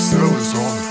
Snow is on.